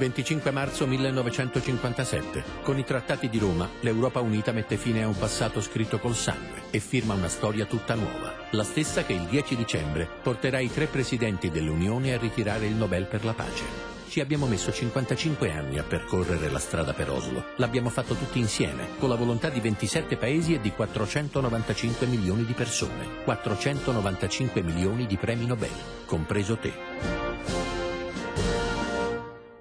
25 marzo 1957. Con i trattati di Roma, l'Europa unita mette fine a un passato scritto col sangue e firma una storia tutta nuova. La stessa che il 10 dicembre porterà i tre presidenti dell'Unione a ritirare il Nobel per la pace. Ci abbiamo messo 55 anni a percorrere la strada per Oslo. L'abbiamo fatto tutti insieme, con la volontà di 27 paesi e di 495 milioni di persone. 495 milioni di premi Nobel, compreso te.